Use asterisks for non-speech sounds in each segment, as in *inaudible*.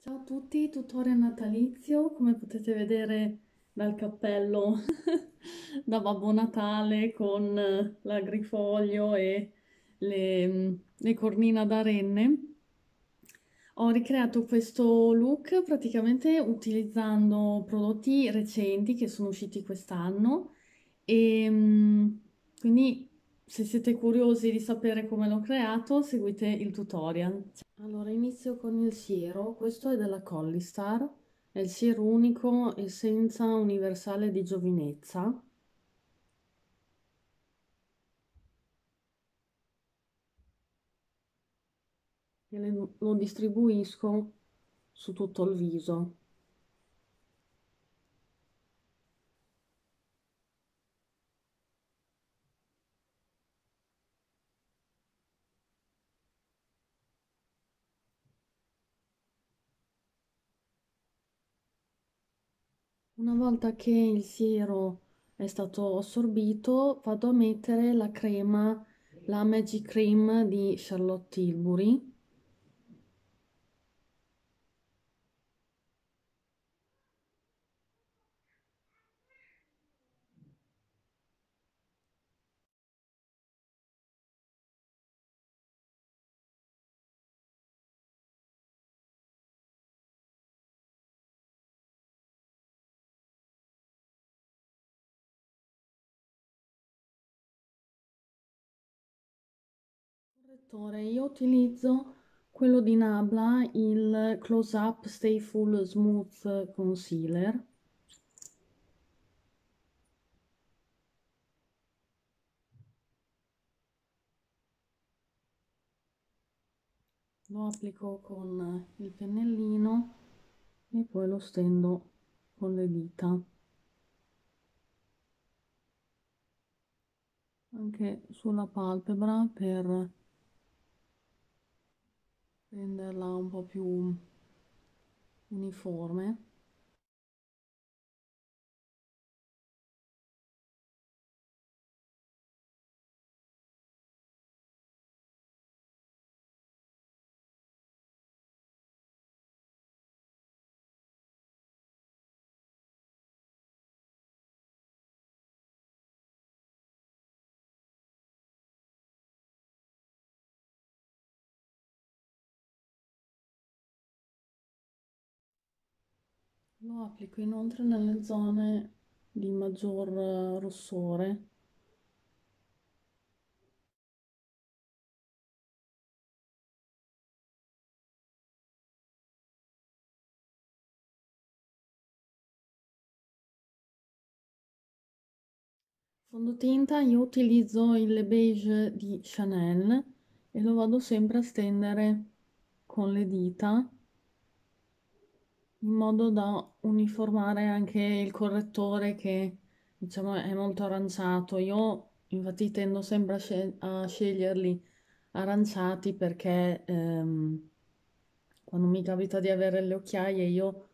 Ciao a tutti, tutorial natalizio, come potete vedere dal cappello *laughs* da Babbo Natale con l'agrifoglio e le, le cornine da renne. Ho ricreato questo look praticamente utilizzando prodotti recenti che sono usciti quest'anno e mm, quindi se siete curiosi di sapere come l'ho creato, seguite il tutorial. Allora, inizio con il siero. Questo è della Collistar. È il siero unico essenza universale di giovinezza. E lo distribuisco su tutto il viso. Una volta che il siero è stato assorbito, vado a mettere la crema, la Magic Cream di Charlotte Tilbury. Correttore, io utilizzo quello di Nabla, il Close Up Stay Full Smooth Concealer. Lo applico con il pennellino e poi lo stendo con le dita. Anche sulla palpebra per renderla un po' più uniforme. Lo applico inoltre nelle zone di maggior eh, rossore. Fondotinta io utilizzo il beige di Chanel e lo vado sempre a stendere con le dita in modo da uniformare anche il correttore che diciamo è molto aranciato. Io infatti tendo sempre a, scel- a sceglierli aranciati perché ehm, quando mi capita di avere le occhiaie io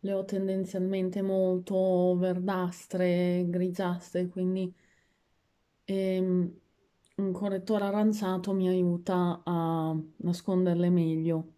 le ho tendenzialmente molto verdastre, grigiastre, quindi ehm, un correttore aranciato mi aiuta a nasconderle meglio.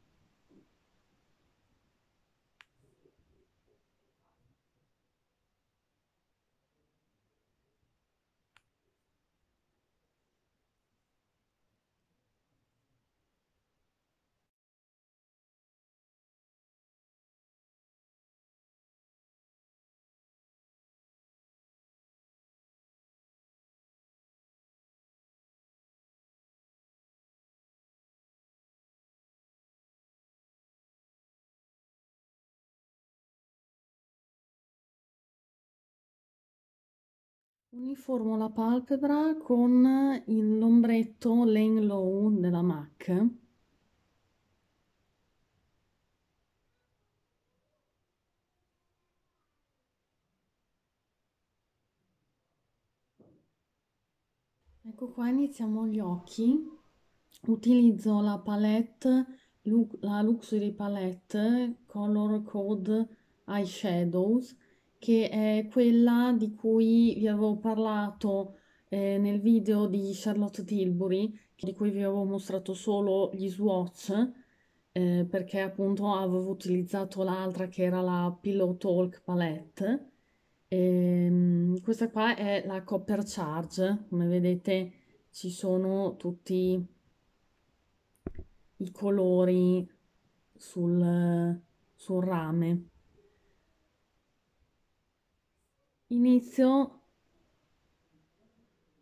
Uniformo la palpebra con l'ombretto Lane Low della MAC. Ecco qua iniziamo gli occhi. Utilizzo la palette, la Luxury Palette Color Code Eyeshadows, che è quella di cui vi avevo parlato eh, nel video di Charlotte Tilbury, di cui vi avevo mostrato solo gli swatch. eh, perché appunto avevo utilizzato l'altra che era la Pillow Talk Palette. E, mm, questa qua è la Copper Charge, come vedete ci sono tutti i colori sul, sul rame. Inizio,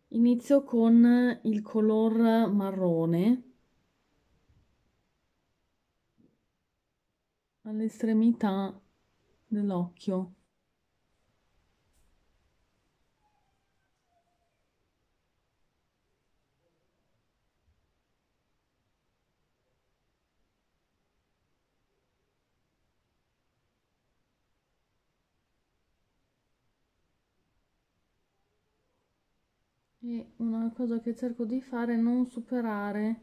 inizio con il color marrone all'estremità dell'occhio. E una cosa che cerco di fare è non superare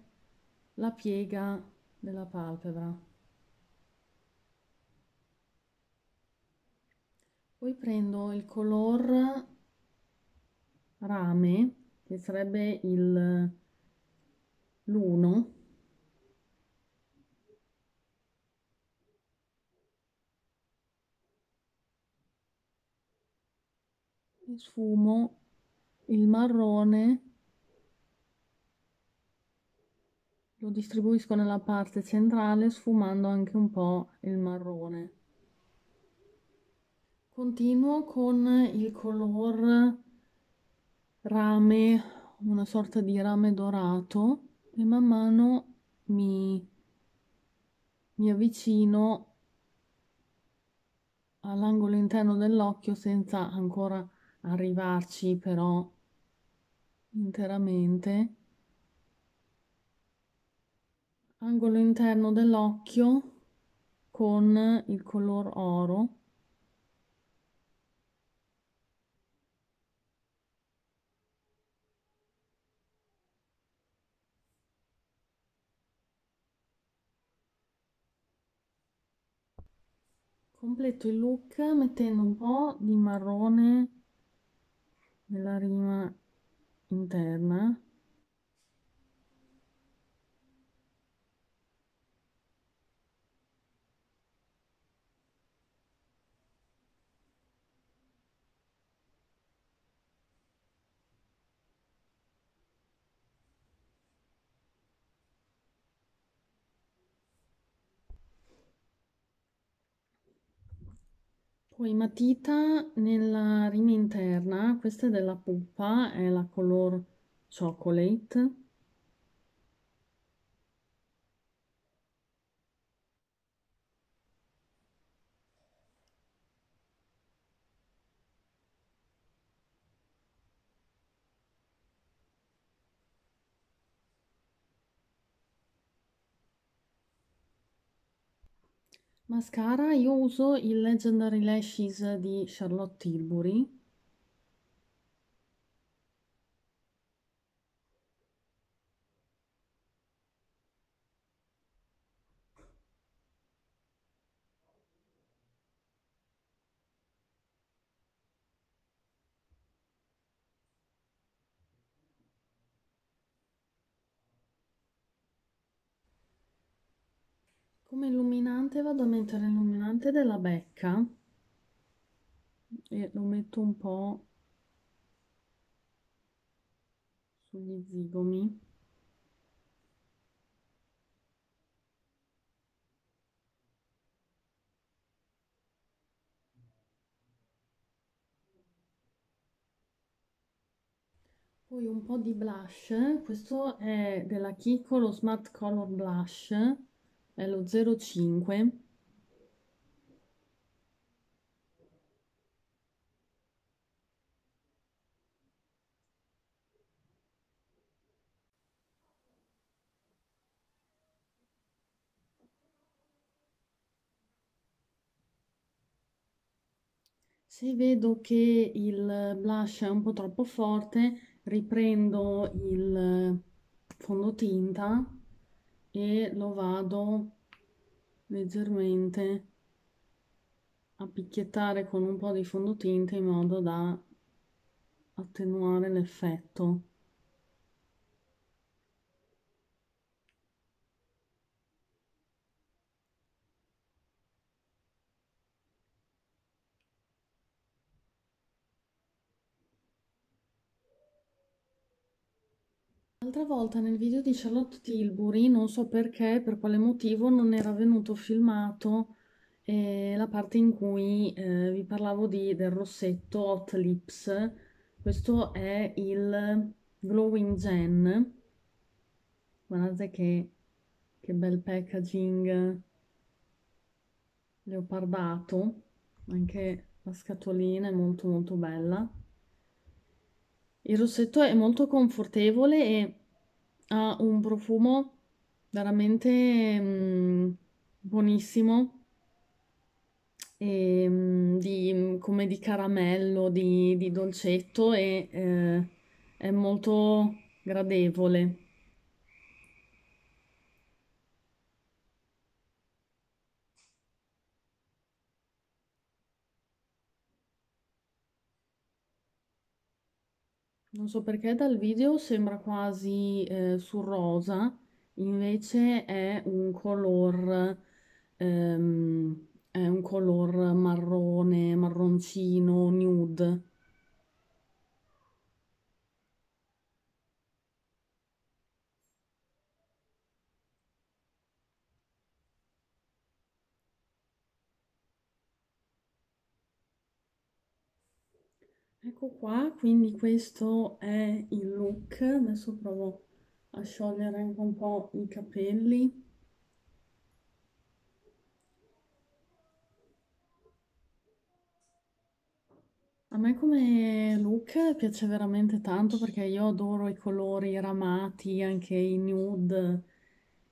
la piega della palpebra. Poi prendo il color rame, che sarebbe il l'1, e sfumo il marrone lo distribuisco nella parte centrale sfumando anche un po' il marrone. Continuo con il color rame, una sorta di rame dorato e man mano mi, mi avvicino all'angolo interno dell'occhio senza ancora arrivarci però interamente. Angolo interno dell'occhio con il color oro. Completo il look mettendo un po' di marrone nella rima interna Poi matita nella rima interna, questa è della pupa, è la color chocolate. Mascara, io uso il Legendary Lashes di Charlotte Tilbury. Come illuminante vado a mettere l'illuminante della Becca. E lo metto un po' sugli zigomi. Poi un po' di blush, questo è della Kiko, lo Smart Color Blush, è lo 05. Se vedo che il blush è un po' troppo forte, riprendo il fondotinta e lo vado leggermente a picchiettare con un po' di fondotinta in modo da attenuare l'effetto. L'altra volta nel video di Charlotte Tilbury, non so perché, per quale motivo, non era venuto filmato eh, la parte in cui eh, vi parlavo di, del rossetto Hot Lips. Questo è il Glowing Gen. Guardate che, che bel packaging leopardato. Anche la scatolina è molto molto bella. Il rossetto è molto confortevole e ha un profumo veramente mm, buonissimo, e, mm, di, come di caramello, di, di dolcetto e eh, è molto gradevole. Non so perché dal video sembra quasi eh, sul rosa, invece è un color, ehm, è un color marrone, marroncino, nude. Ecco qua, quindi questo è il look. Adesso provo a sciogliere anche un po' i capelli. A me come look piace veramente tanto perché io adoro i colori ramati, anche i nude.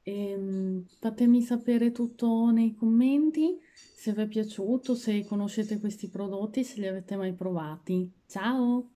E, mm, fatemi sapere tutto nei commenti se vi è piaciuto, se conoscete questi prodotti, se li avete mai provati. Ciao!